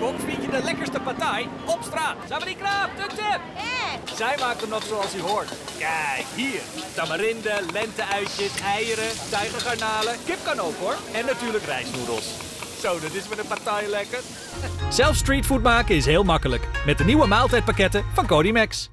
Kok, vind je de lekkerste partij? Op straat. Sabri we die? Tuk, tuk. Zij maken hem nog zoals u hoort. Kijk, hier. tamarinden, lenteuitjes, eieren, tijgergarnalen. Kip kan ook hoor. En natuurlijk rijstnoedels. Zo, dat is met een partij lekker. Zelf streetfood maken is heel makkelijk. Met de nieuwe maaltijdpakketten van Codimax.